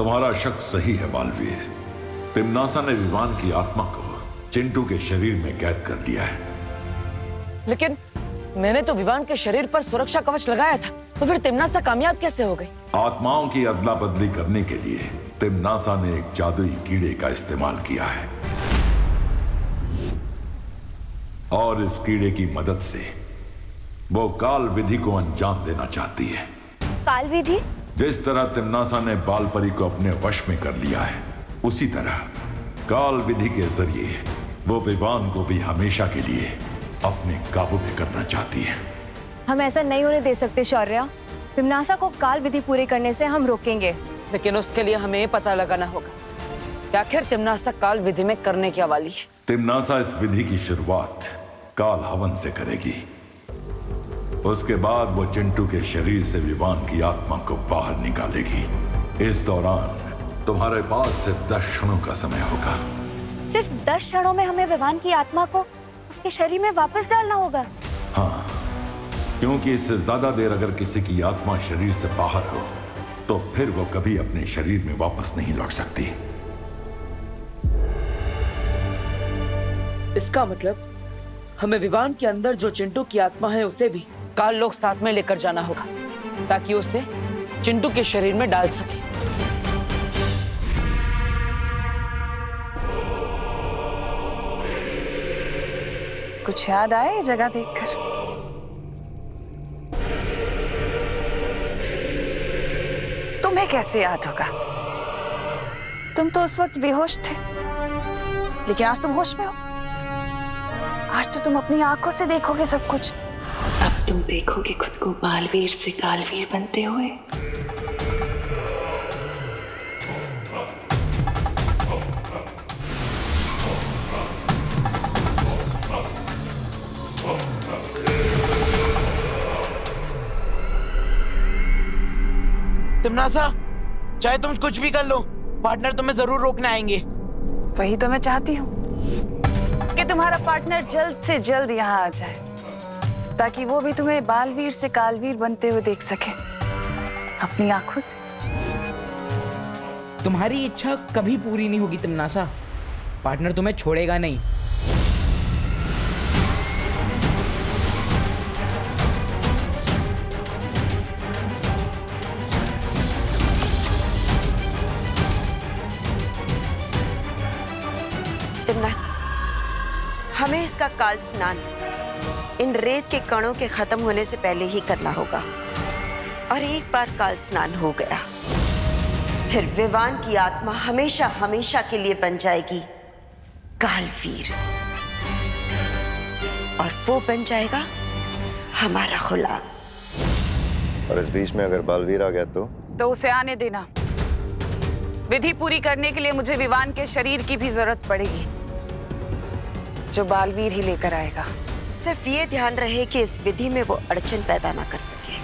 तुम्हारा शक सही है बालवीर। तिमनासा ने विमान की आत्मा को चिंटू के शरीर में कैद कर लिया है। लेकिन मैंने तो विमान के शरीर पर सुरक्षा कवच लगाया था तो फिर तिमनासा कामयाब कैसे हो गई? आत्माओं की अदला बदली करने के लिए तिमनासा ने एक जादुई कीड़े का इस्तेमाल किया है। और इस कीड़े की मदद से वो काल विधि को अंजाम देना चाहती है। काल विधि जिस तरह तिमनासा ने बालपरी को अपने वश में कर लिया है उसी तरह काल विधि के ज़रिए वो विवान को भी हमेशा के लिए अपने काबू में करना चाहती है। हम ऐसा नहीं होने दे सकते शौर्य। तिमनासा को काल विधि पूरी करने से हम रोकेंगे। लेकिन उसके लिए हमें पता लगाना होगा कि आखिर तिमनासा काल विधि में करने क्या वाली है। तिमनासा इस विधि की शुरुआत काल हवन से करेगी। उसके बाद वो चिंटू के शरीर से विवान की आत्मा को बाहर निकालेगी। इस दौरान तुम्हारे पास सिर्फ़ दस क्षणों का समय होगा। सिर्फ़ दस क्षणों में हमें विवान की आत्मा को उसके शरीर में वापस डालना होगा। हाँ क्योंकि इससे ज़्यादा देर अगर किसी की आत्मा शरीर से बाहर हो तो फिर वो कभी अपने शरीर में वापस नहीं लौट सकती। इसका मतलब हमें विवान के अंदर जो चिंटू की आत्मा है उसे भी काल लोग साथ में लेकर जाना होगा, ताकि उसे चिंटू के शरीर में डाल सके। कुछ याद आए जगह देखकर? तुम्हें कैसे याद होगा? तुम तो उस वक्त बेहोश थे, लेकिन आज तुम होश में हो। आज तो तुम अपनी आँखों से देखोगे सब कुछ। तुम देखोगे खुद को बालवीर से कालवीर बनते हुए। तिमनासा चाहे तुम कुछ भी कर लो पार्टनर तुम्हें ज़रूर रोकने आएँगे। वही तो मैं चाहती हूँ कि तुम्हारा पार्टनर जल्द से जल्द यहाँ आ जाए। ताकि वो भी तुम्हें बालवीर से कालवीर बनते हुए देख सके। अपनी आँखों से। तुम्हारी इच्छा कभी पूरी नहीं होगी तिमनासा। पार्टनर तुम्हें छोड़ेगा नहीं। हमें इसका काल स्नान इन रेत के कणों के खत्म होने से पहले ही करना होगा। और एक बार काल स्नान हो गया। फिर विवान की आत्मा हमेशा हमेशा के लिए बन जाएगी कालवीर। और वो बन जाएगा हमारा गुलाम। और इस बीच में अगर बालवीर आ गया तो? तो उसे आने देना। विधि पूरी करने के लिए मुझे विवान के शरीर की भी ज़रूरत पड़ेगी। जो बालवीर ही लेकर आएगा। सिर्फ़ ये ध्यान रहे कि इस विधि में वो अड़चन पैदा ना कर सके।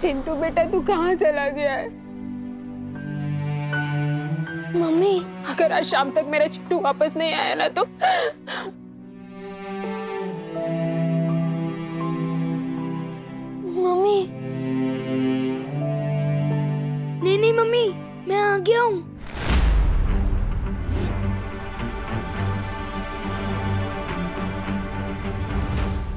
चिंटू बेटा, तू कहाँ चला गया है? मम्मी, अगर आज शाम तक मेरा चिंटू वापस नहीं आया ना तो मम्मी। नहीं नहीं मम्मी मैं आ गया हूँ।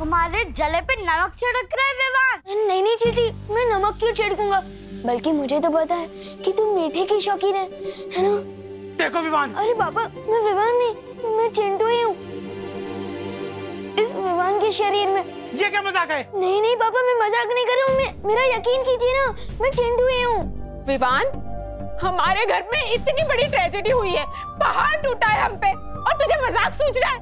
हमारे जले पे नमक छिड़क रहा है विवान नहीं नहीं चीटी मैं नमक क्यों छिड़कूँगा? बल्कि मुझे तो पता है कि तुम मीठे की शौकीन है है ना? देखो विवान। अरे पापा मैं विवान नहीं मैं चिंटू ही हूँ। इस विवान के शरीर में ये क्या मज़ाक है? नहीं नहीं पापा मैं मज़ाक नहीं कर रहा हूँ मेरा यकीन कीजिए ना मैं चिंटू ही हूँ। विवान हमारे घर में इतनी बड़ी ट्रेजेडी हुई है। पहाड़ टूटा है हम पे और तुझे मज़ाक सूझ रहा है।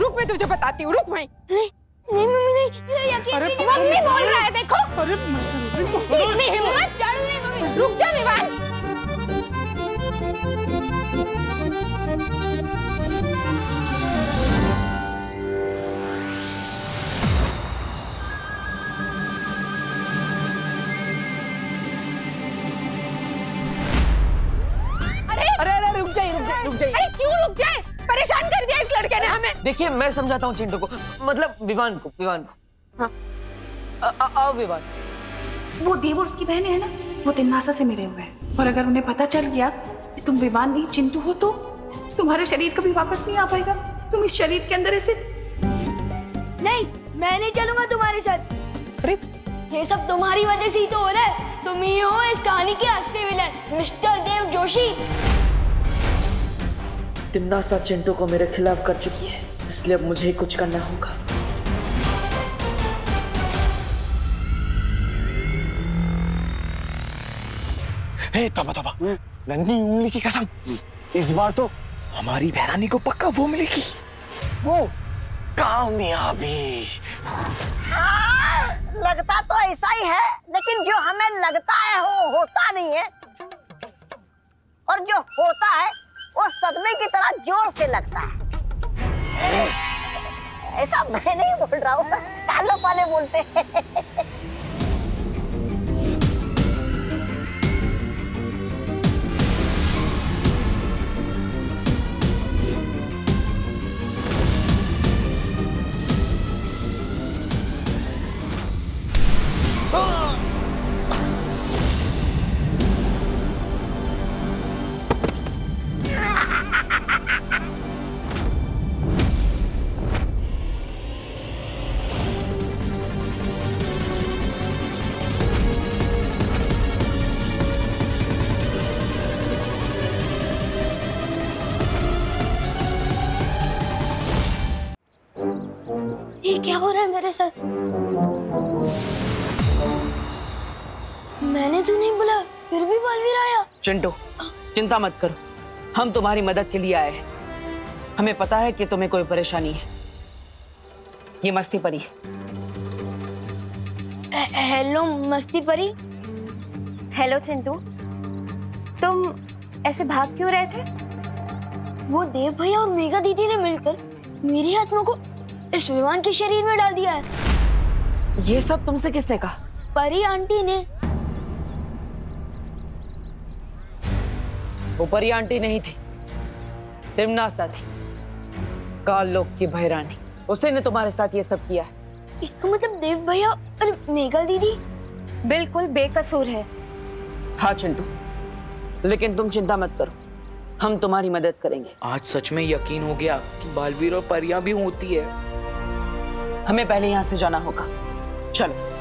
रुक मैं तुझे बताती हूँ रुक वहीं। नहीं नहीं मम्मी नहीं मेरा यकीन अरे मम्मी बोल रहा है देखो। अरे इतनी हिम्मत जाड़ू नहीं मम्मी। रुक जा विवान। अरे अरे रुक जा रुक जा रुक जाइए। अरे क्यों रुक जाए? परेशान कर दिया इस लड़के ने हमें। देखिए मैं समझाता हूँ चिंटू को। मतलब विवान को विवान को। हाँ। आओ विवान। वो देव और उसकी बहन है ना वो तिमनासा से मिले हुए हैं। और अगर उन्हें पता चल गया कि तुम विवान नहीं चिंटू हो तो? तुम्हारा शरीर कभी वापस नहीं आ पाएगा? तुम इस शरीर के अंदर ऐसे नहीं मैं नहीं चलूँगा तुम्हारे साथ। अरे। ये सब तुम्हारी वजह से ही तो हो रहा है। तुम ही हो इस कहानी के असली विलन मिस्टर देव जोशी तिमनासा चिंटू को मेरे खिलाफ कर चुकी है। इसलिए अब मुझे ही कुछ करना होगा। हे तोबा तोबा। नन्ही उंगली की कसम। इस बार तो हमारी बहरानी को पक्का वो मिलेगी। वो कामयाबी। लगता तो ऐसा ही है लेकिन जो हमें लगता है वो होता नहीं है। और जो होता है वो सदमे की तरह ज़ोर से लगता है। ऐसा मैं नहीं बोल रहा हूँ। कालो पाले बोलते हैं। क्या हो रहा है मेरे साथ? मैंने तो नहीं बोला? फिर भी बलवीर आया। चिंटू चिंता मत करो। हम तुम्हारी मदद के लिए आए हैं। हमें पता है कि तुम्हें कोई परेशानी है। ये मस्ती परी। है हेलो मस्ती परी। हेलो चिंटू। तुम ऐसे भाग क्यों रहे थे? वो देव भैया और मेघा दीदी ने मिलकर मेरी आत्मा को इस विमान के शरीर में डाल दिया है। ये सब तुमसे किसने कहा? परी आंटी ने। वो परी आंटी नहीं थी तिमनासा थी काल लोक की भैरानी। उसी ने तुम्हारे साथ ये सब किया है। इसका मतलब देव भैया और मेघा दीदी? बिल्कुल बेकसूर है। हाँ चिंटू लेकिन तुम चिंता मत करो हम तुम्हारी मदद करेंगे। आज सच में यकीन हो गया कि बालवीर और परियाँ भी होती है। हमें पहले यहाँ से जाना होगा। चलो।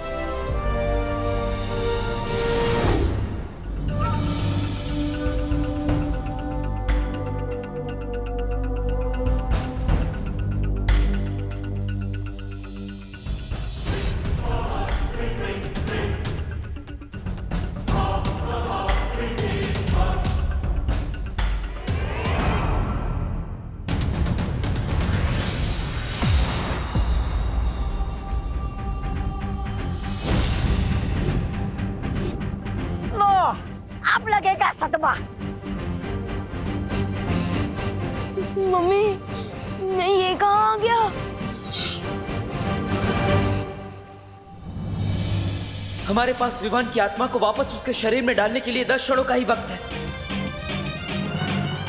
हमारे पास विमान की आत्मा को वापस उसके शरीर में डालने के लिए दस क्षणों का ही वक्त है।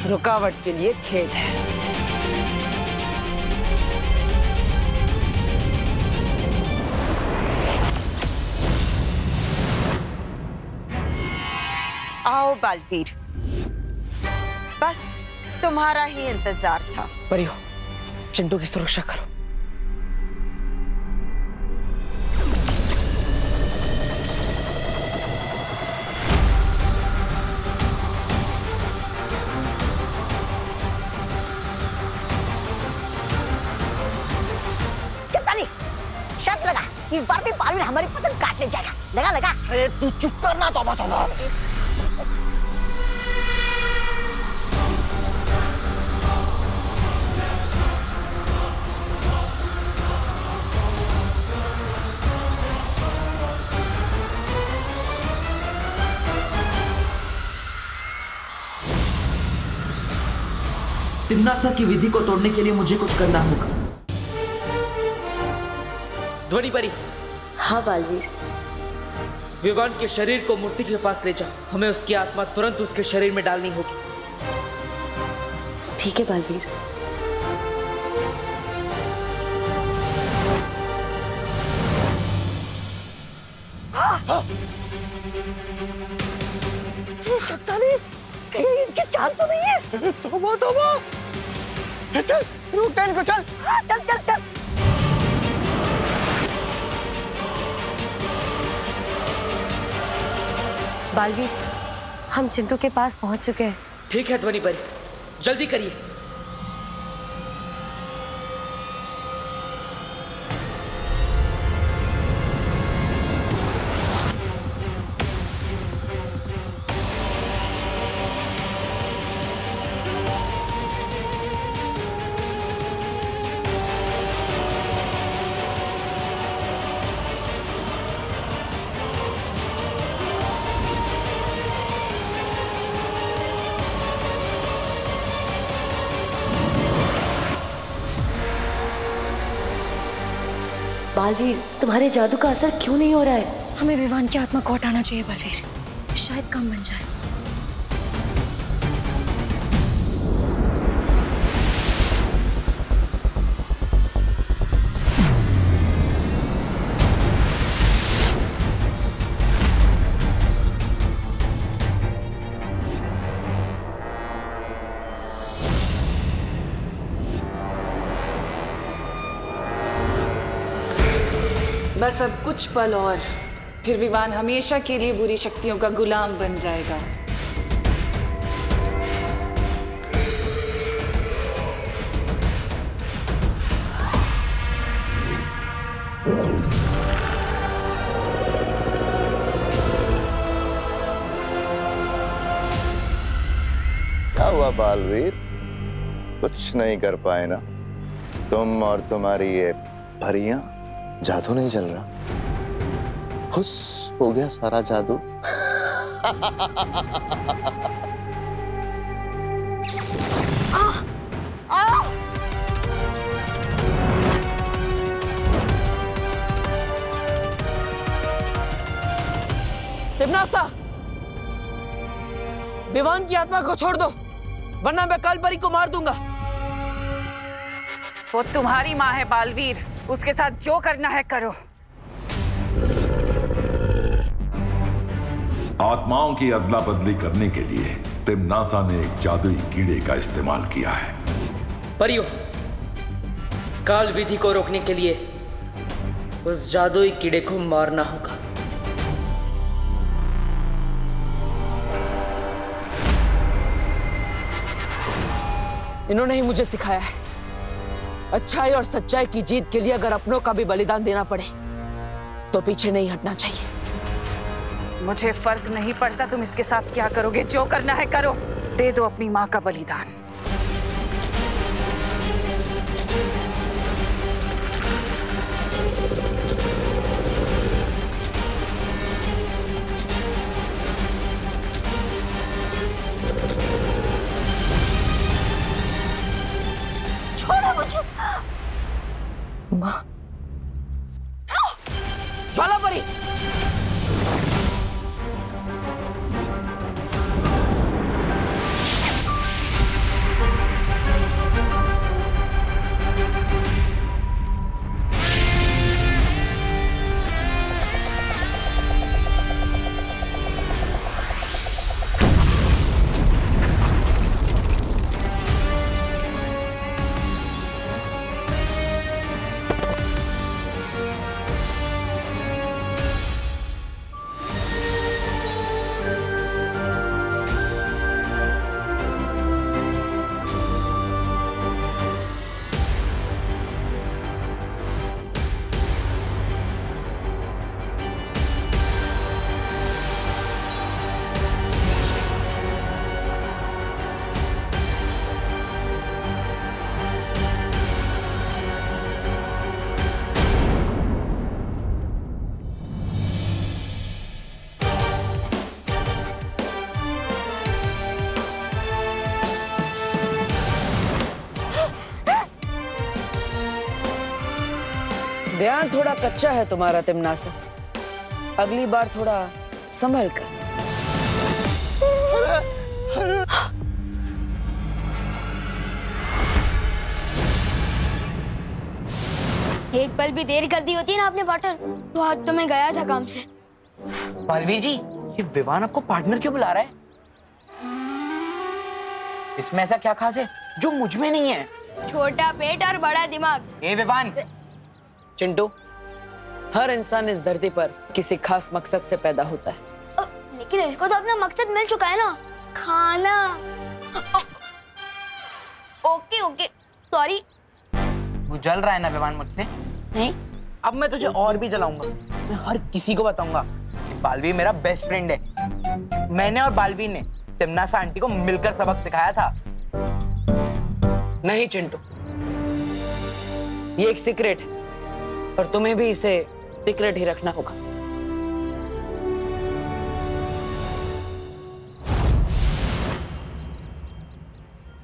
रुकावट के लिए खेद है। आओ बालवीर। बस तुम्हारा ही इंतज़ार था। परियो चिंटू की सुरक्षा करो। तू चुप करना तोबा तोबा तिमनासा की विधि को तोड़ने के लिए मुझे कुछ करना होगा। ध्वनि परी। हाँ बालवीर। विवान के शरीर को मूर्ति के पास ले जाओ हमें उसकी आत्मा तुरंत उसके शरीर में डालनी होगी। ठीक है बालवीर। कहीं इनकी चाल तो नहीं है? तोबा तोबा। चल रुक दे इनको चल। हाँ, चल चल चल। बालवीर हम चिंटू के पास पहुँच चुके हैं। ठीक है ध्वनि परी जल्दी करिए। बालवीर, तुम्हारे जादू का असर क्यों नहीं हो रहा है? हमें विवान की आत्मा को हटाना चाहिए, बालवीर। शायद काम बन जाए। कुछ पल और, फिर विवान हमेशा के लिए बुरी शक्तियों का गुलाम बन जाएगा। क्या हुआ बालवीर? कुछ नहीं कर पाए ना। तुम और तुम्हारी ये भरियाँ जादू नहीं चल रहा। खुश हो गया सारा जादू। विवान की आत्मा को छोड़ दो वरना मैं काल परी को मार दूँगा। वो तुम्हारी माँ है बालवीर उसके साथ जो करना है करो। आत्माओं की अदला बदली करने के लिए तिमनासा ने एक जादुई कीड़े का इस्तेमाल किया है। परियो काल विधि को रोकने के लिए उस जादुई कीड़े को मारना होगा। इन्होंने ही मुझे सिखाया है। अच्छाई और सच्चाई की जीत के लिए अगर अपनों का भी बलिदान देना पड़े तो पीछे नहीं हटना चाहिए। मुझे फ़र्क नहीं पड़ता तुम इसके साथ क्या करोगे, जो करना है करो। दे दो अपनी माँ का बलिदान। माँ। ज्वाला परी रिश्ता कच्चा है तुम्हारा तिमना से। अगली बार थोड़ा संभल कर। एक पल भी देर गलती होती है ना आपने पार्टनर तो आज तो मैं गया था काम से। बलवीर जी ये विवान आपको पार्टनर क्यों बुला रहा है? इसमें ऐसा क्या खास है जो मुझमें नहीं है? छोटा पेट और बड़ा दिमाग। ए विवान। चिंटू हर इंसान इस धरती पर किसी खास मकसद से पैदा होता है। लेकिन इसको तो अपना मकसद मिल चुका है ना। खाना। ओके ओके सॉरी तू जल रहा है ना विवान मुझसे? नहीं। अब मैं तुझे और भी जलाऊँगा। मैं हर किसी को बताऊँगा कि बालवीर मेरा बेस्ट फ्रेंड है। मैंने और बालवीर ने तिमनासा आंटी को मिलकर सबक सिखाया था। नहीं चिंटू ये एक सीक्रेट है और तुम्हें भी इसे सीक्रेट ही रखना होगा।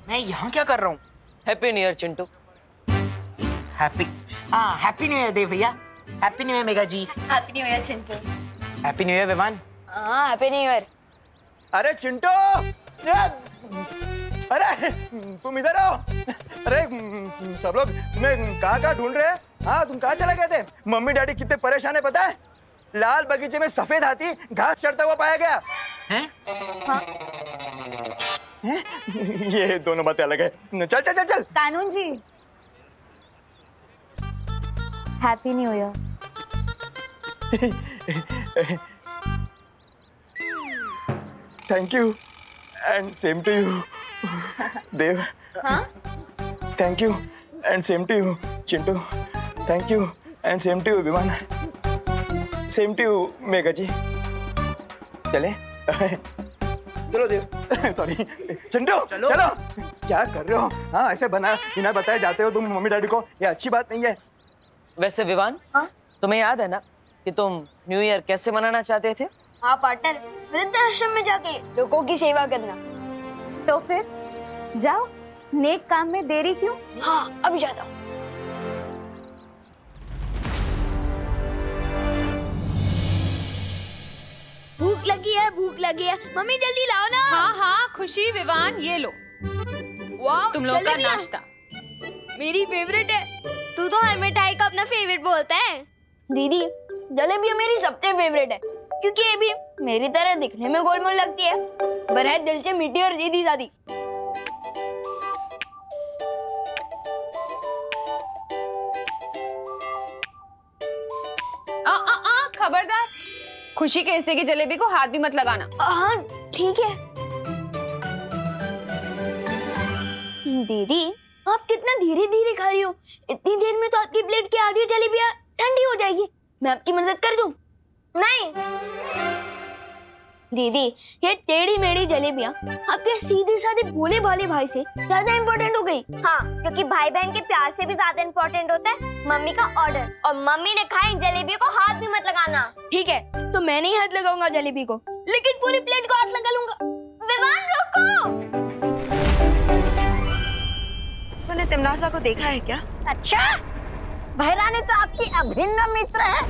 मैं यहाँ क्या कर रहा हूँ? Happy new year Chintu. Happy हाँ हैप्पी न्यू ईयर देव भैया। Happy new year Mega ji. Happy new year Chintu. Happy new year Vivaan हाँ हैप्पी न्यू ईयर अरे चिंटू! अरे तुम इधर आओ। अरे सब लोग तुम्हें कहाँ कहाँ ढूंढ रहे हैं? हाँ तुम कहाँ चले गए थे? मम्मी डैडी कितने परेशान है पता है? लाल बगीचे में सफ़ेद हाथी घास चढ़ता हुआ पाया गया। हैं? हाँ? ये दोनों बातें अलग है। चल चल चल चल। कानून जी। Happy new year thank you and same to you Dev हाँ thank you and same to you Chintu thank you and same to you Viman same to you Mega ji चले। चलो देव। सॉरी चिंटू चलो। चलो। क्या कर रहे हो? हाँ ऐसे बना बिना बताए जाते हो तुम मम्मी डैडी को। ये अच्छी बात नहीं है। वैसे विवान तुम्हें याद है ना कि तुम न्यू ईयर कैसे मनाना चाहते थे? हाँ पार्टनर। वृद्धाश्रम में जाके लोगों की सेवा करना। तो फिर? जाओ। नेक काम में देरी क्यों? हाँ अभी जाता हूँ। भूख लगी है भूख लगी है। मम्मी जल्दी लाओ ना। हाँ हाँ खुशी विवान ये लो। वाह तुम लोग का नाश्ता। मेरी फेवरेट है। तू तो हर मिठाई का अपना फेवरेट बोलता है। दीदी जलेबी मेरी सबसे फेवरेट है। क्योंकि ये भी मेरी तरह दिखने में गोलमोल लगती है। पर है दिल से मीठी और दीदी। सादी खुशी के हिस्से की जलेबी को हाथ भी मत लगाना। हाँ ठीक है। दीदी, आप कितना धीरे धीरे खा रही हो। इतनी देर में तो आपकी प्लेट की आधी जलेबी ठंडी हो जाएगी। मैं आपकी मदद कर दूँ? नहीं। दीदी ये टेढ़ी मेढ़ी जलेबियाँ आपके सीधे साधे भोले भाले भाई से ज़्यादा इम्पोर्टेंट हो गई। हाँ क्योंकि भाई बहन के प्यार से भी ज़्यादा इम्पोर्टेंट होता है मम्मी का ऑर्डर और मम्मी ने खाई जलेबी को हाथ भी मत लगाना। ठीक है तो मैं नहीं हाथ लगाऊँगा जलेबी को। लेकिन पूरी प्लेट को हाथ लगा लूँगा। विवान रोको! तूने तिमनासा को देखा है क्या? अच्छा बहरानी तो आपकी अभिन्न मित्र है।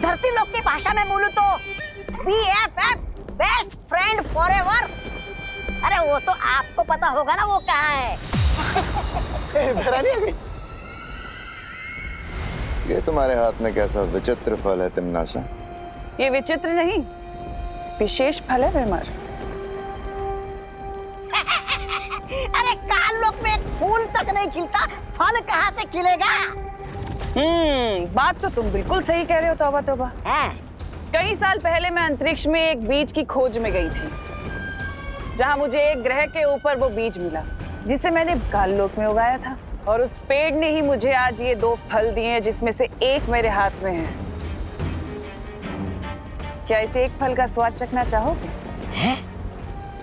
धरती लोक की भाषा में बोलू तो B F F best friend for ever अरे वो तो आपको पता होगा ना वो कहाँ है। भरानी आ गई? ये तुम्हारे हाथ में कैसा विचित्र फल है तिमनासा ये विचित्र नहीं विशेष फल है विमर अरे काल लोक में एक फूल तक नहीं खिलता फल कहाँ से खिलेगा? हम्म बात तो तुम बिल्कुल सही कह रहे हो तोबा तोबा कई साल पहले मैं अंतरिक्ष में एक बीज की खोज में गई थी, जहाँ मुझे एक ग्रह के ऊपर वो बीज मिला, जिसे मैंने काललोक में उगाया था। और उस पेड़ ने ही मुझे आज ये दो फल दिए हैं, जिसमें से एक मेरे हाथ में है। क्या इसे एक फल का स्वाद चखना चाहोगे?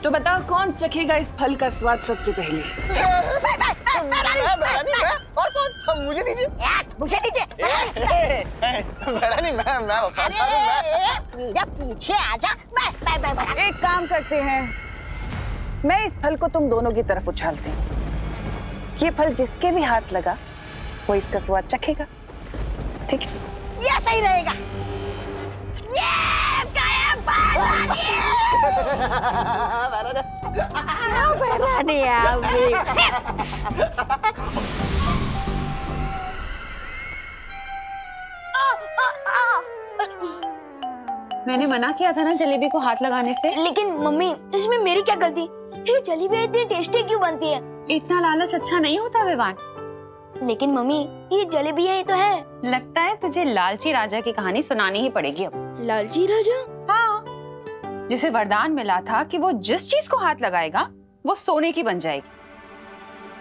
तो बताओ कौन चखेगा इस फल का स्वाद सबसे पहले? और कौन मुझे दीजिए मुझे दीजिए मैं मैं एक काम करते हैं। मैं इस फल को तुम दोनों की तरफ़ उछालती हूँ। ये फल जिसके भी हाथ लगा, वो इसका स्वाद चखेगा। ठीक है? ये सही रहेगा। ये ya, Abi. मैंने मना किया था ना जलेबी को हाथ लगाने से। लेकिन मम्मी इसमें मेरी क्या गलती? ये जलेबी इतनी टेस्टी क्यों बनती है? इतना लालच अच्छा नहीं होता विवान। लेकिन मम्मी ये जलेबी यही तो है। लगता है तुझे लालची राजा की कहानी सुनानी ही पड़ेगी अब। लालची राजा? जिसे वरदान मिला था कि वो जिस चीज़ को हाथ लगाएगा, वो सोने की बन जाएगी।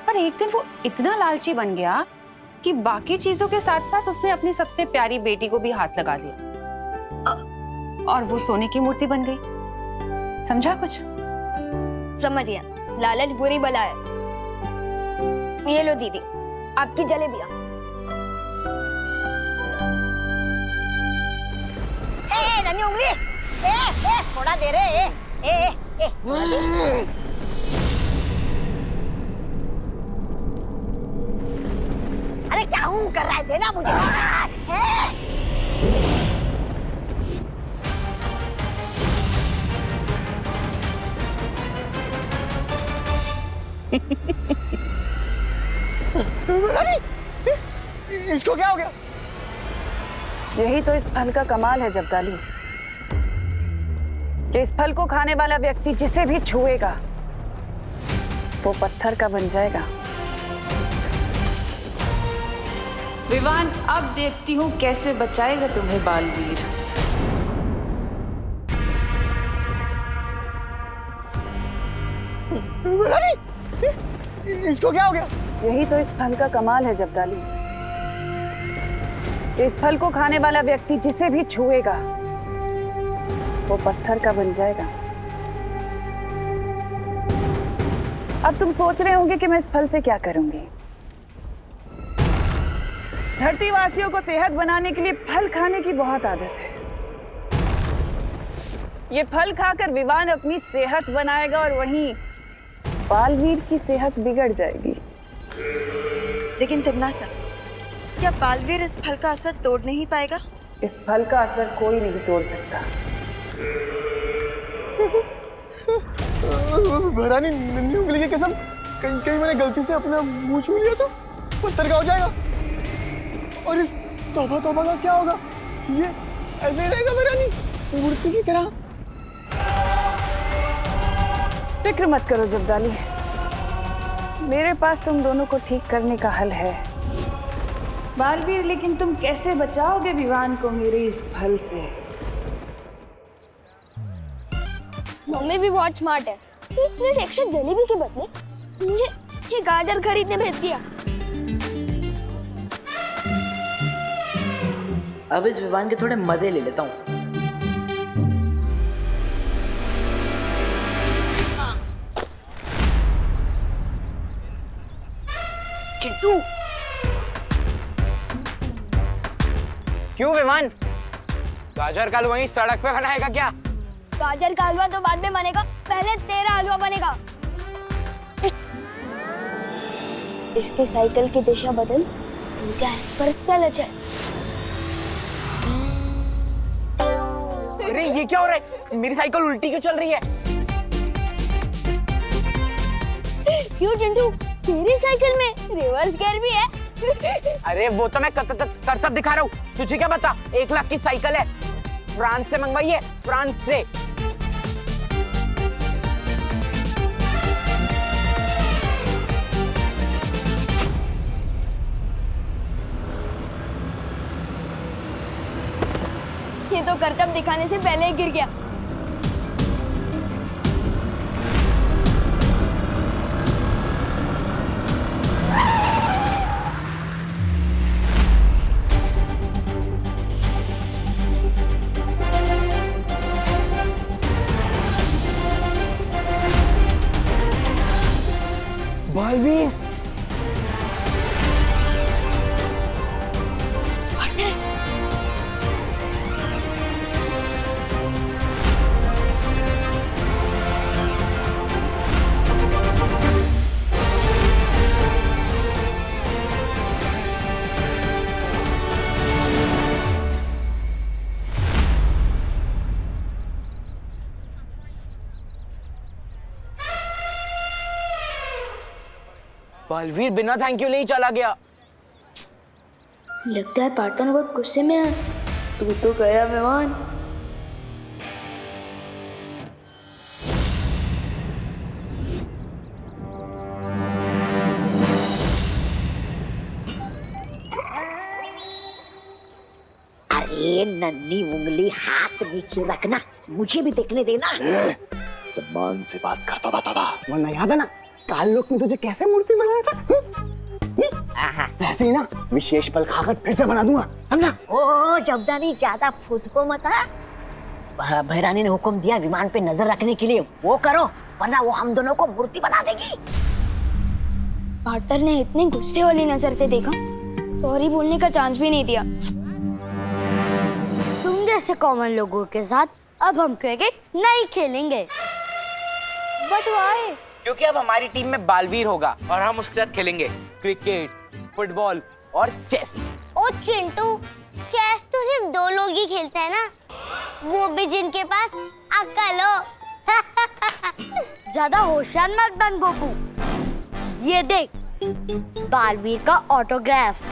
पर एक दिन वो इतना लालची बन गया कि बाकी चीज़ों के साथ साथ उसने अपनी सबसे प्यारी बेटी को भी हाथ लगा लिया। और वो सोने की मूर्ति बन गई। समझा कुछ? समझ गया। लालच बुरी बला है। ये लो दीदी, आपकी जलेबियाँ। उंगली! ए ए थोड़ा दे रे ए ए अरे क्या हूँ कर रहा है देना मुझे ए! इसको क्या हो गया यही तो इस फल का कमाल है जब्दाली कि इस फल को खाने वाला व्यक्ति जिसे भी छुएगा वो पत्थर का बन जाएगा। विवान अब देखती हूँ कैसे बचाएगा तुम्हें बालवीर। इसको क्या हो गया? यही तो इस फल का कमाल है जब्दाली कि इस फल को खाने वाला व्यक्ति जिसे भी छुएगा वो पत्थर का बन जाएगा। अब तुम सोच रहे होंगे कि मैं इस फल से क्या करूँगी। धरती वासियों को सेहत बनाने के लिए फल खाने की बहुत आदत है। ये फल खाकर विवान अपनी सेहत बनाएगा और वहीं बालवीर की सेहत बिगड़ जाएगी। लेकिन तिमनासा क्या बालवीर इस फल का असर तोड़ नहीं पाएगा? इस फल का असर कोई नहीं तोड़ सकता। भरानी नन्ही उंगली की कसम, कहीं कहीं मैंने गलती से अपना मुँह छू लिया तो पत्थर का हो जाएगा। और इस तौबा तौबा का क्या होगा? ये ऐसे ही रहेगा भरानी मूर्ति की तरह। फ़िक्र मत करो जब्दाली मेरे पास तुम दोनों को ठीक करने का हल है। बालवीर, लेकिन तुम कैसे बचाओगे विवान को मेरे इस फल से? मम्मी भी बहुत स्मार्ट है। एक प्लेट एक्स्ट्रा जलेबी के बदले मुझे ये गाजर खरीदने भेज दिया। अब इस विवान के थोड़े मज़े ले लेता हूँ। क्यों विमान गाजर का हलवा वहीं सड़क पे बनाएगा क्या? गाजर का हलवा तो बाद में बनेगा। पहले तेरा हलवा बनेगा। इसके साइकिल की दिशा बदल। इस पर चल जाए अरे ये क्या हो रहा है? मेरी साइकिल उल्टी क्यों चल रही है? क्यों चिंटू? तेरी साइकिल में रिवर्स गियर भी है। अरे वो तो मैं करतब दिखा रहा हूँ। तुझे क्या पता? एक लाख की साइकिल है। फ्रांस से मंगवाई है। फ्रांस से। करतब दिखाने से पहले ही गिर गया। बलवीर बिना थैंक यू नहीं चला गया। लगता है पार्टन बहुत गुस्से में है। तू तो गया मेहमान अरे नन्ही उंगली हाथ नीचे रखना। मुझे भी देखने देना। सम्मान से बात करता बतावा वरना याद है ना? काल लोक में तुझे कैसे मूर्ति बनाया था? हम्म? वैसे ही ना विशेष पल खाकर फिर से बना दूँगा समझा? ओ जबदानी ज़्यादा फूट को मत भैरानी ने हुक्म दिया विमान पे नज़र रखने के लिए वो करो वरना वो हम दोनों को मूर्ति बना देगी। पार्टनर ने इतने गुस्से वाली नज़र से देखा सॉरी बोलने का चांस भी नहीं दिया। तुम जैसे कॉमन लोगों के साथ अब हम क्रिकेट नहीं खेलेंगे। बट वाई क्योंकि अब हमारी टीम में बालवीर होगा और हम उसके साथ खेलेंगे। क्रिकेट फुटबॉल और चेस। ओ चिंटू चेस तो सिर्फ़ दो लोग ही खेलते हैं ना? वो भी जिनके पास अक्ल हो। ज़्यादा होशियार मत बन गोपू। ये देख बालवीर का autograph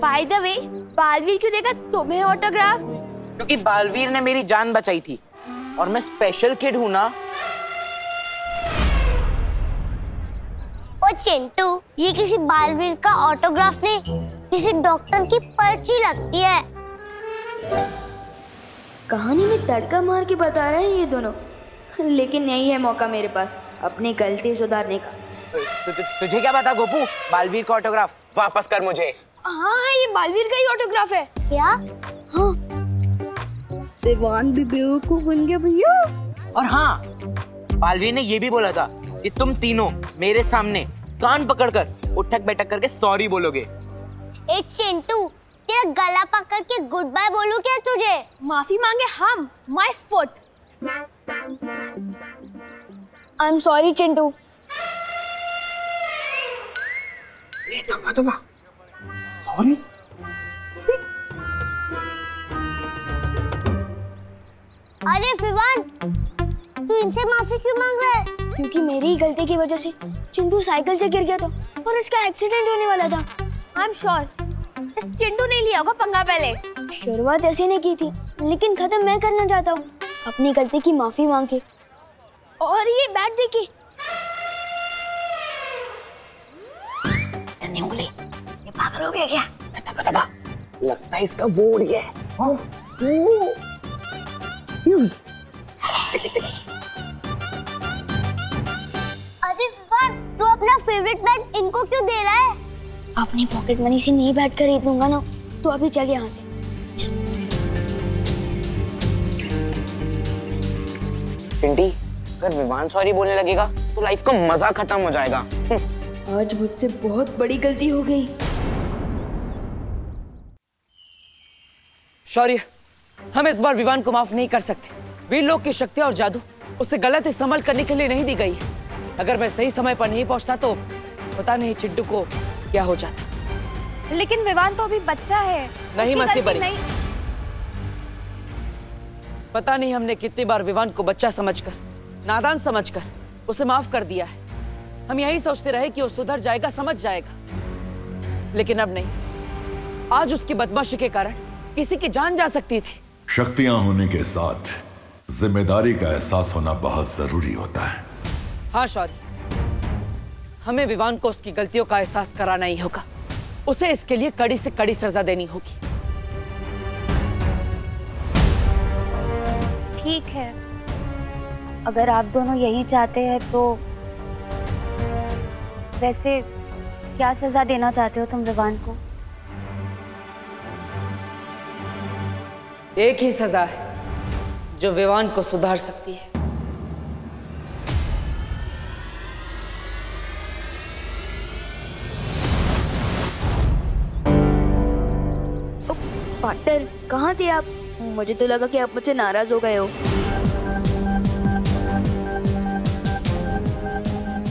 by the way Baalveer क्यों देगा तुम्हें ऑटोग्राफ क्योंकि बालवीर ने मेरी जान बचाई थी। और मैं स्पेशल किड हूँ ना। ओ चिंटू ये किसी बालवीर का ऑटोग्राफ नहीं किसी डॉक्टर की पर्ची लगती है। कहानी में तड़का मार के बता रहे हैं ये दोनों। लेकिन यही है मौका मेरे पास अपनी गलती सुधारने का। तु, तु, तुझे क्या पता गोपू? बालवीर का ऑटोग्राफ वापस कर मुझे। हाँ हाँ ये बालवीर का ही ऑटोग्राफ है। क्या? हाँ। देवान भी बेवकूफ़ बन गया भैया। और हाँ बालवीर ने ये भी बोला था कि तुम तीनों मेरे सामने कान पकड़कर उठक बैठक करके सॉरी बोलोगे। ए चिंटू तेरा गला पकड़ के गुड बाय बोलूँ क्या तुझे? माफ़ी मांगे हम my foot I am sorry Chintu sorry अरे फिवान तू इनसे माफ़ी क्यों मांग रहा है? क्योंकि मेरी ही गलती की वजह से चिंटू साइकिल से गिर गया था और इसका एक्सीडेंट होने वाला था। आई एम श्योर इस चिंटू ने लिया होगा पंगा पहले। शुरुआत ऐसी ने की थी लेकिन खत्म मैं करना चाहता हूँ। अपनी गलती की माफ़ी मांग। के और ये बैट देखी उंगली। ये पागल हो गया क्या? लगता है इसका वो उड़ गया हाँ, अरे तू अपना फेवरेट बैट इनको क्यों दे रहा है? अपनी पॉकेट मनी से नहीं बैट खरीद लूँगा ना तो अभी चल यहाँ से। पिंटी अगर विमान सॉरी बोलने लगेगा तो लाइफ का मज़ा खत्म हो जाएगा। आज मुझसे बहुत बड़ी गलती हो गई। शौर्य हम इस बार विवान को माफ़ नहीं कर सकते। वीर लोग की शक्ति और जादू उसे गलत इस्तेमाल करने के लिए नहीं दी गई। है अगर मैं सही समय पर नहीं पहुँचता तो पता नहीं चिड्डू को क्या हो जाता। लेकिन विवान तो अभी बच्चा है। नहीं मस्ती बड़ी। पता नहीं हमने कितनी बार विवान को बच्चा समझकर नादान समझकर उसे माफ़ कर दिया है। हम यही सोचते रहे कि वो सुधर जाएगा समझ जाएगा। लेकिन अब नहीं। आज उसकी बदमाशी के कारण किसी की जान जा सकती थी। शक्तियाँ होने के साथ ज़िम्मेदारी का एहसास होना बहुत ज़रूरी होता है। हाँ शौर्य हमें विवान को उसकी गलतियों का एहसास कराना ही होगा। उसे इसके लिए कड़ी से कड़ी सजा देनी होगी। ठीक है। अगर आप दोनों यही चाहते हैं तो वैसे क्या सजा देना चाहते हो तुम विवान को? एक ही सजा है, जो विवान को सुधार सकती है। पार्टनर, कहाँ थे आप? मुझे तो लगा कि आप मुझसे नाराज़ हो गए हो।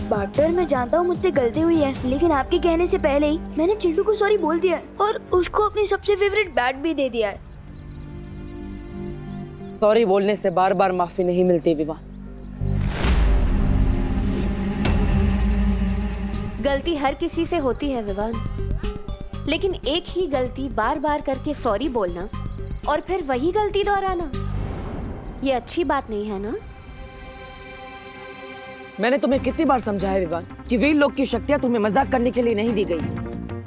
पार्टनर, मैं जानता हूँ मुझसे गलती हुई है, लेकिन आपके कहने से पहले ही मैंने चिंटू को सॉरी बोल दिया और उसको अपनी सबसे फेवरेट बैट भी दे दिया है। सॉरी बोलने से बार बार माफ़ी नहीं मिलती विवान गलती हर किसी से होती है विवान लेकिन एक ही गलती बार बार करके सॉरी बोलना और फिर वही गलती दोहराना ये अच्छी बात नहीं है ना? मैंने तुम्हें कितनी बार समझाया विवान कि वीर लोग की शक्तियाँ तुम्हें मज़ाक करने के लिए नहीं दी गई।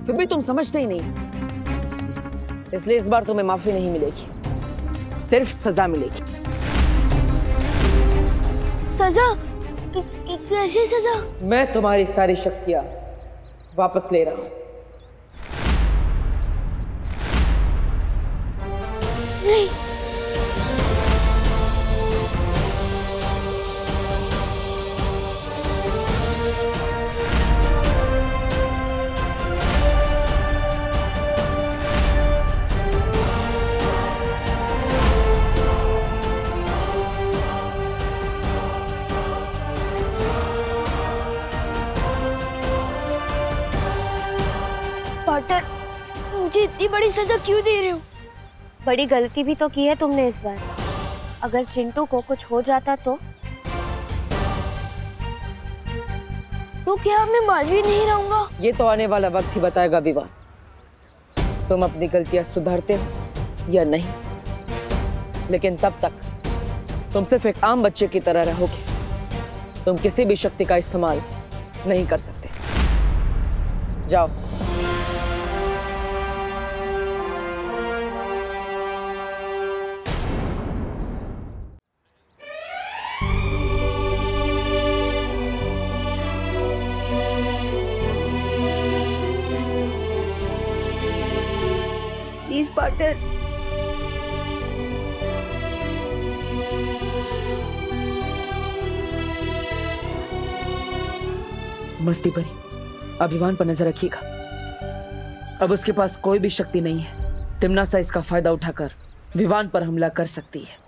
फिर भी तुम समझते ही नहीं इसलिए इस बार तुम्हें माफ़ी नहीं मिलेगी। सिर्फ़ सजा मिलेगी। सजा? कैसी सजा? मैं तुम्हारी सारी शक्तियाँ वापस ले रहा हूँ। बड़ी गलती भी तो की है तुमने इस बार। अगर चिंटू को कुछ हो जाता तो? तो क्या मैं मालवीर नहीं रहूँगा? ये तो आने वाला वक्त ही बताएगा विवान तुम अपनी गलतियाँ सुधारते हो या नहीं? लेकिन तब तक तुम सिर्फ़ एक आम बच्चे की तरह रहोगे। तुम किसी भी शक्ति का इस्तेमाल नहीं कर सकते। जाओ। मस्ती भरी अभिमान पर नज़र रखिएगा। अब उसके पास कोई भी शक्ति नहीं है। तिमनासा इसका फ़ायदा उठाकर विवान पर हमला कर सकती है।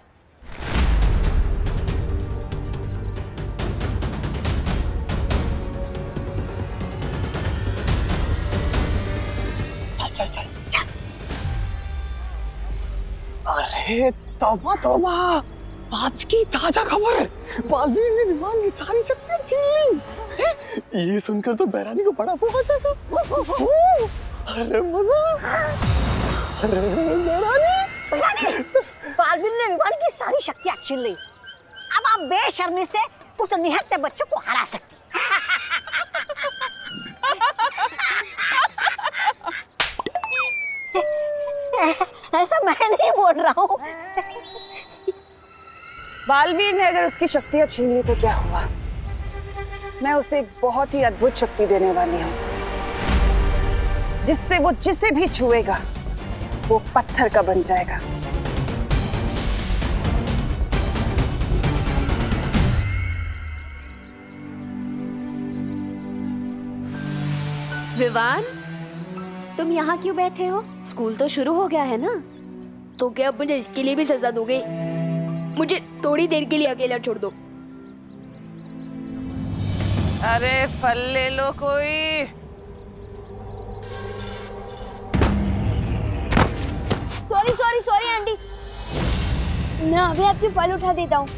अरे, तौबा तौबा। आज की ताज़ा खबर। बालवीर ने विमान की सारी शक्तियाँ छीन ली? ये सुनकर तो बैरानी को बड़ा वो आ जाएगा। अरे मज़ा। अरे बैरानी। बालवीर ने विमान की सारी शक्तियाँ छीन ली। अब आप बेशर्मी से उस निहत्ते बच्चों को हरा सकती ऐसा मैं नहीं बोल रहा हूँ। बालवीर ने अगर उसकी शक्तियाँ छीन ली तो क्या हुआ? मैं उसे एक बहुत ही अद्भुत शक्ति देने वाली हूँ। जिससे वो जिसे भी छुएगा वो पत्थर का बन जाएगा। विवान तुम यहाँ क्यों बैठे हो? स्कूल तो शुरू हो गया है ना? तो क्या अब मुझे इसके लिए भी सजा दोगे मुझे थोड़ी देर के लिए अकेला छोड़ दो। अरे फल ले लो कोई। सॉरी सॉरी सॉरी आंटी मैं अभी आपके फल उठा देता हूँ।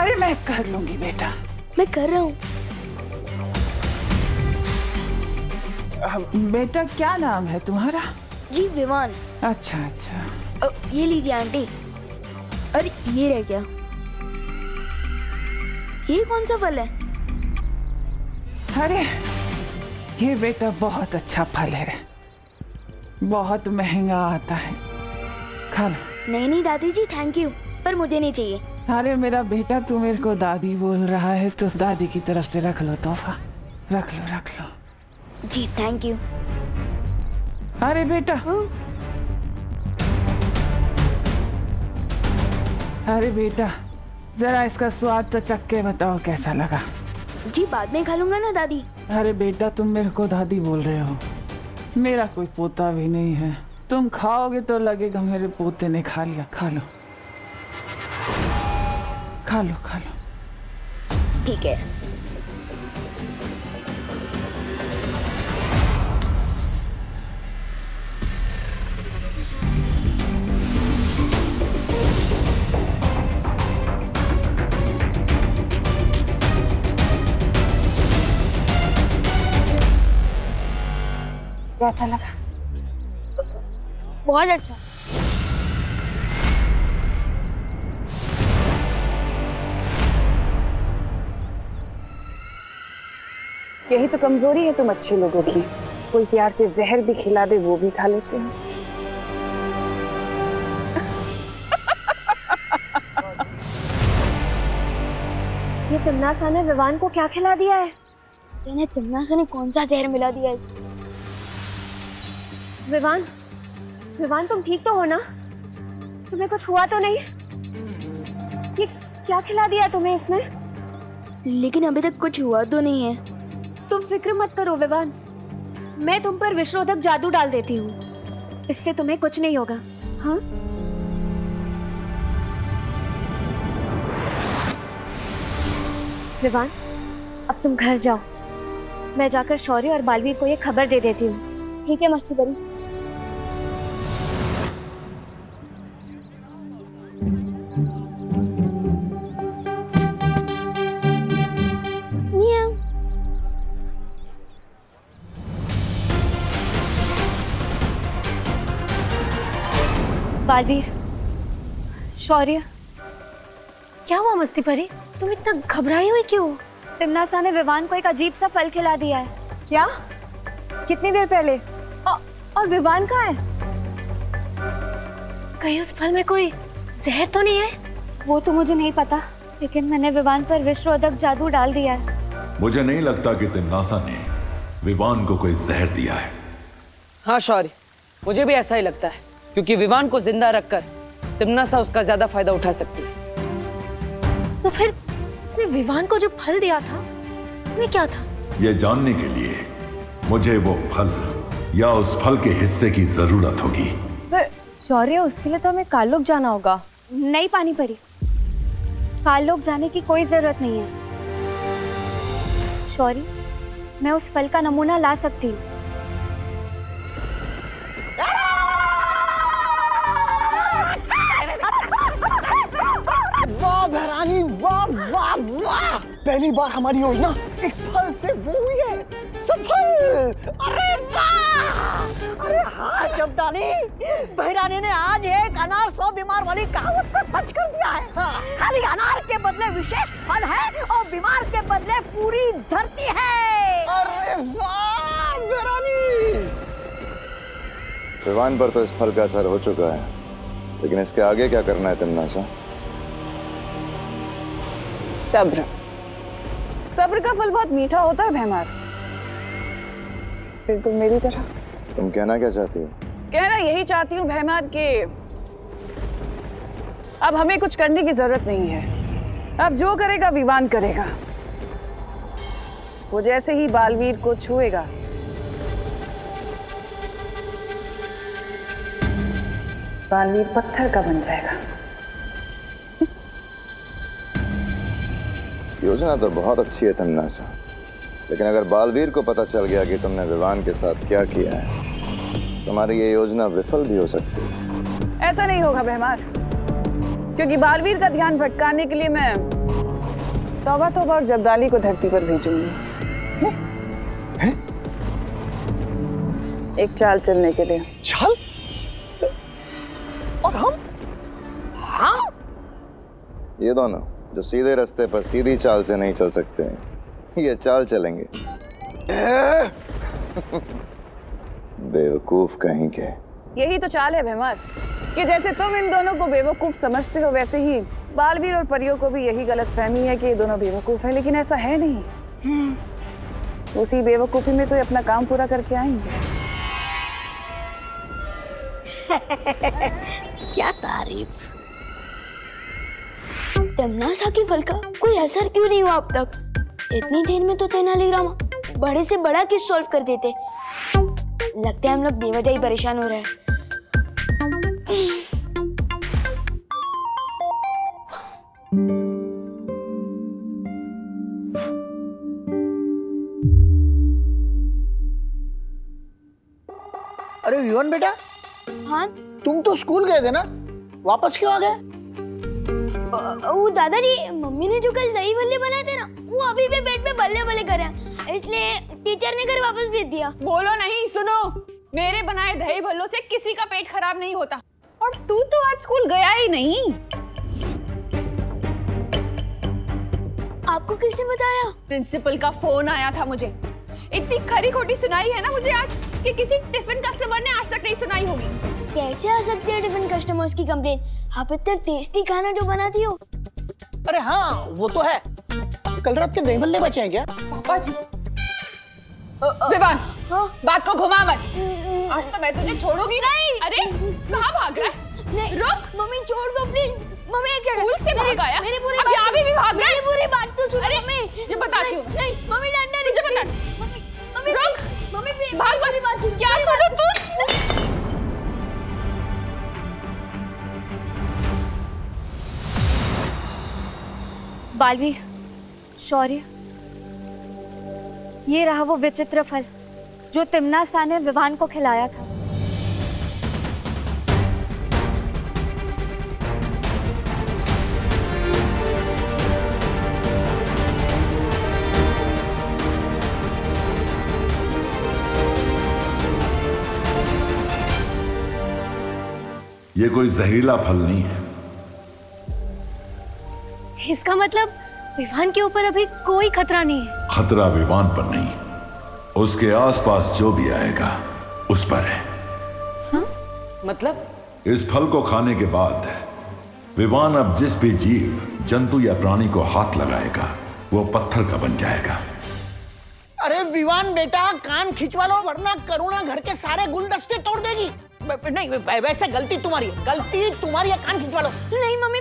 अरे मैं कर लूँगी बेटा। मैं कर रहा हूँ। बेटा क्या नाम है तुम्हारा? जी विमान अच्छा अच्छा। ये लीजिए आंटी। अरे ये रह गया। ये कौन सा फल है? अरे ये बेटा बहुत अच्छा फल है। बहुत महँगा आता है। खा नहीं नहीं दादी जी थैंक यू पर मुझे नहीं चाहिए। अरे मेरा बेटा तू मेरे को दादी बोल रहा है तो दादी की तरफ़ से रख लो तोहफा। रख लो रख लो। जी थैंक यू अरे बेटा। अरे बेटा जरा इसका स्वाद तो चख के बताओ कैसा लगा? जी बाद में खा लूँगा ना दादी। अरे बेटा तुम मेरे को दादी बोल रहे हो। मेरा कोई पोता भी नहीं है। तुम खाओगे तो लगेगा मेरे पोते ने खा लिया। खा लो। खा लो खा लो। ठीक है। कैसा लगा। बहुत अच्छा। यही तो कमज़ोरी है तुम अच्छे लोगों की। कोई प्यार से जहर भी खिला दे वो भी खा लेते हैं। ये तिमनासा ने विवान को क्या खिला दिया है? इन्हें तिमनासा ने कौन सा जहर मिला दिया है? विवान विवान तुम ठीक तो हो ना? तुम्हें कुछ हुआ तो नहीं? ये क्या खिला दिया तुम्हें इसने? लेकिन अभी तक कुछ हुआ तो नहीं है। तुम फ़िक्र मत करो विवान। मैं तुम पर विश्रोधक जादू डाल देती हूँ। इससे तुम्हें कुछ नहीं होगा। हाँ? विवान अब तुम घर जाओ। मैं जाकर शौर्य और बालवीर को ये खबर दे देती हूँ। ठीक है मस्ती बड़ी बालवीर शौर्य। क्या हुआ मस्ती परी? तुम इतना घबराई हुई क्यों? तिमनासा ने विवान को एक अजीब सा फल खिला दिया है। क्या? कितनी देर पहले? औ, और विवान कहाँ है? कहीं उस फल में कोई जहर तो नहीं है? वो तो मुझे नहीं पता लेकिन मैंने विवान पर विश्वरोधक जादू डाल दिया है। मुझे नहीं लगता कि तिमनासा ने विवान को कोई जहर दिया है। हाँ शौर्य मुझे भी ऐसा ही लगता है। क्योंकि विवान को ज़िंदा रखकर तिमनासा उसका ज़्यादा फ़ायदा उठा सकती है। तो फिर उसने विवान को जो फल दिया था उसमें क्या था? ये जानने के लिए मुझे वो फल या उस फल के हिस्से की ज़रूरत होगी। पर शौर्य उसके लिए तो हमें कालोक जाना होगा। नहीं पानी परी। कालोक जाने की कोई ज़रूरत नहीं है। शौर्य मैं उस फल का नमूना ला सकती हूँ। भैरानी वाह वाह वाह पहली बार हमारी योजना एक फल से वो हुई है। सफल! अरे वाह! अरे हाँ चमटानी बहरानी ने आज एक अनार सौ बीमार वाली कहावत को सच कर दिया है। खाली अनार के बदले विशेष फल है और बीमार के बदले पूरी धरती है। अरे वाह पर तो इस फल का असर हो चुका है। लेकिन इसके आगे क्या करना है तिमनासा? सब्र। सब्र का फल बहुत मीठा होता है भैमार। बिल्कुल मेरी तरह। तुम कहना क्या चाहती हो? कहना यही चाहती हूँ भैमार के अब हमें कुछ करने की ज़रूरत नहीं है। अब जो करेगा विवान करेगा। वो जैसे ही बालवीर को छुएगा। बालवीर पत्थर का बन जाएगा। योजना तो बहुत अच्छी है तिमनासा लेकिन अगर बालवीर को पता चल गया कि तुमने विवान के साथ क्या किया है तुम्हारी ये योजना विफल भी हो सकती है। ऐसा नहीं होगा बहमार क्योंकि बालवीर का ध्यान भटकाने के लिए मैं तौबा तौबा और जब्दाली को धरती पर भेजूँगी। एक चाल चलने के लिए। चाल? और हम? हम? ये दोनों। जो सीधे रास्ते पर सीधी चाल से नहीं चल सकते हैं। ये चाल चलेंगे। बेवकूफ़ कहीं के। यही तो चाल है भैमार कि जैसे तुम इन दोनों को बेवकूफ़ समझते हो वैसे ही बालवीर और परियों को भी यही गलत फहमी है कि ये दोनों बेवकूफ़ हैं लेकिन ऐसा है नहीं। उसी बेवकूफ़ी में तो ये अपना काम पूरा करके आएँगे। क्या तारीफ़। तमनासा की फल का कोई असर क्यों नहीं हुआ अब तक? इतनी देर में तो तेनालीराम बड़े से बड़ा केस सॉल्व कर देते। लगता है हम लोग बेवजह ही परेशान हो रहे हैं। अरे विवन बेटा हाँ? तुम तो स्कूल गए थे ना? वापस क्यों आ गए? वो दादाजी मम्मी ने जो कल दही भल्ले बनाए थे ना वो अभी भी पेट में बल्ले बल्ले कर रहे हैं। इसलिए टीचर ने घर वापस भेज दिया। बोलो नहीं सुनो। मेरे बनाए दही भल्लों से किसी का पेट खराब नहीं होता। और तू तो आज स्कूल गया ही नहीं। आपको किसने बताया? प्रिंसिपल का फ़ोन आया था मुझे। इतनी खरी खोटी सुनाई है ना मुझे आज कि किसी टिफ़िन कस्टमर ने आज तक नहीं सुनाई होगी। कैसे आ सकती है टिफ़िन कस्टमर्स की कंप्लेन? आप इतने टेस्टी खाना जो बनाती हो। अरे हाँ वो तो है। कल रात के दही भल्ले बचे हैं क्या? पापा जी विवान बात को घुमा मत। आज तो मैं तुझे छोड़ूँगी नहीं। अरे कहाँ भाग रहा है? नहीं रुक। मम्मी छोड़ दो प्लीज़ मम्मी एक जगह। स्कूल से मेरी- भाग आया? मेरी पूरी बात यहाँ भी भी भाग रहा है? पूरी बात तो सुनो मम्मी। ये बताती हूँ। नहीं मम्मी डंडा तुझे बता मम्मी मम्मी रुक। मम्मी भाग मेरी बात क्या सुनो तू? बालवीर, शौर्य। ये रहा वो विचित्र फल, जो तिमना सा ने विवान को खिलाया था। ये कोई जहरीला फल नहीं है। इसका मतलब विवान के ऊपर अभी कोई खतरा नहीं है। खतरा विमान पर नहीं। उसके आसपास जो भी आएगा उस पर है। हा? मतलब? इस फल को खाने के बाद विमान अब जिस भी जीव जंतु या प्राणी को हाथ लगाएगा वो पत्थर का बन जाएगा। अरे विवान बेटा कान खिंचवा लो वरना करुणा घर के सारे गुलदस्ते तोड़ देगी। नहीं वैसे गलती तुम्हारी गलती तुम्हारी है कान खिंचवा लो। नहीं मम्मी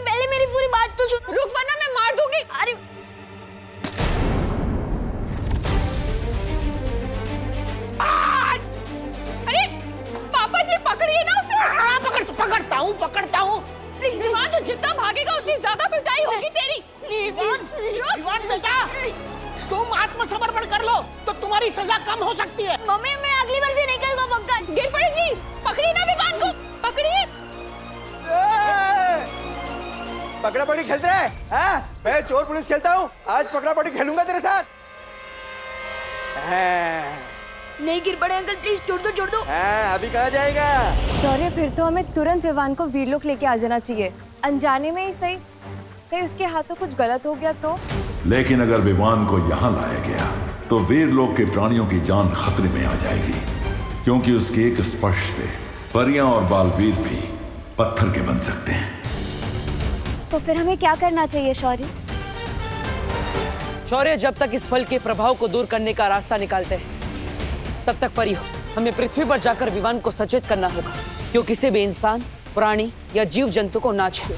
पूरी बात तो सुन। रुक वरना मैं मार दूँगी। अरे अरे पापा जी पकड़िए ना उसे। हाँ, पकड़ पकड़ता हूँ पकड़ता हूँ। विवान तो जितना भागेगा उतनी ज़्यादा पिटाई होगी तेरी। विवान बेटा तुम आत्मसमर्पण कर लो तो तुम्हारी सजा कम हो सकती है। मम्मी मैं अगली बार से नहीं करूँगा पक्का गिर पड़ी पकड़ा पकड़ी खेलते रहे हाँ? मैं चोर पुलिस खेलता हूँ आज पकड़ा पकड़ी खेलूँगा तेरे साथ। हाँ, नहीं गिर पड़े अंकल प्लीज़ छोड़ दो छोड़ दो। हाँ, अभी कहा जाएगा? शौर्य फिर तो हमें तुरंत विवान को वीरलोक लेके आ जाना चाहिए। अनजाने में ही सही। कहीं उसके हाथों कुछ गलत हो गया तो? लेकिन अगर विमान को यहाँ लाया गया तो वीर लोग के प्राणियों की जान खतरे में आ जाएगी। क्योंकि उसके एक स्पर्श से परियाँ और बालवीर भी पत्थर के बन सकते हैं। तो फिर हमें क्या करना चाहिए, शौर्य? शौर्य जब तक इस फल के प्रभाव को दूर करने का रास्ता निकालते हैं, तब तक परी हो। हमें पृथ्वी पर जाकर विमान को सचेत करना होगा, क्योंकि किसी भी इंसान, प्राणी या जीव जंतु को ना छुए